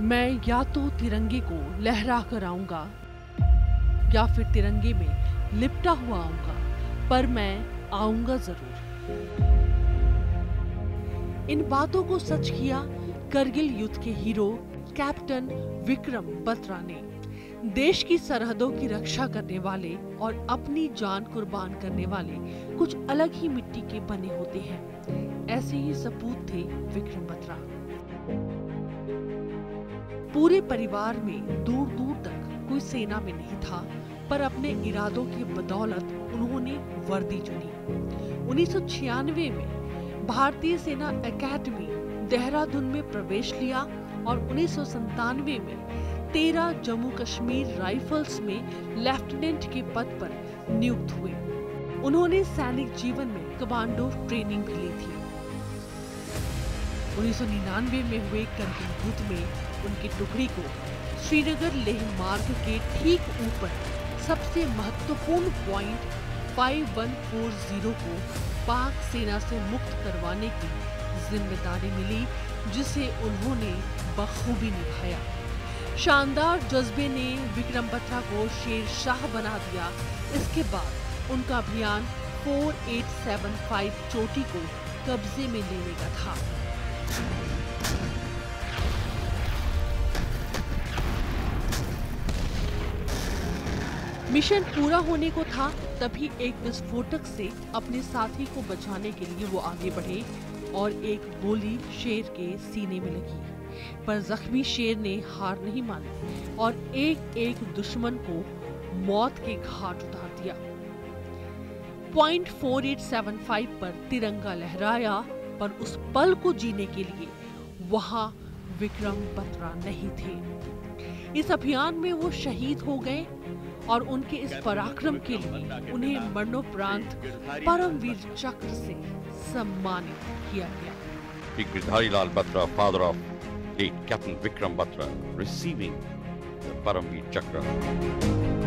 मैं या तो तिरंगे को लहरा कर आऊँगा, या फिर तिरंगे में लिपटा हुआ आऊँगा, पर मैं आऊँगा ज़रूर। इन बातों को सच किया करगिल युद्ध के हीरो कैप्टन विक्रम बत्रा ने। देश की सरहदों की रक्षा करने वाले और अपनी जान कुर्बान करने वाले कुछ अलग ही मिट्टी के बने होते हैं। ऐसे ही सपूत थे विक्रम बत्रा। पूरे परिवार में दूर दूर तक कोई सेना में नहीं था, पर अपने इरादों की बदौलत उन्होंने वर्दी चुनी। उन्नीस सौ छियानवे में भारतीय सेना एकेडमी देहरादून में प्रवेश लिया और उन्नीस में तेरह जम्मू कश्मीर राइफल्स में लेफ्टिनेंट के पद पर नियुक्त हुए। उन्होंने सैनिक जीवन में कमांडो ट्रेनिंग भी ली थी। उन्नीस सौ निन्यानवे में हुए करगिल युद्ध में उनकी टुकड़ी को श्रीनगर लेह मार्ग के ठीक ऊपर सबसे महत्वपूर्ण पॉइंट 5140 को पाक सेना से मुक्त करवाने की ज़िम्मेदारी मिली, जिसे उन्होंने बखूबी निभाया। शानदार जज्बे ने विक्रम बत्रा को शेर शाह बना दिया। इसके बाद उनका अभियान 4875 चोटी को कब्जे में लेने का था। मिशन पूरा होने को था, तभी एक विस्फोटक से अपने साथी को बचाने के लिए वो आगे बढ़े और एक गोली शेर के सीने में लगी। पर जख्मी शेर ने हार नहीं मानी और एक एक दुश्मन को मौत के घाट उतार दिया। Point four eight seven five पर तिरंगा लहराया, पर उस पल को जीने के लिए वहाँ विक्रम बत्रा नहीं थे। इस अभियान में वो शहीद हो गए और उनके इस पराक्रम के लिए उन्हें मरणोपरांत परमवीर चक्र से सम्मानित किया गया। Girdhari Lal Batra father of late captain Vikram Batra receiving Paramvir Chakra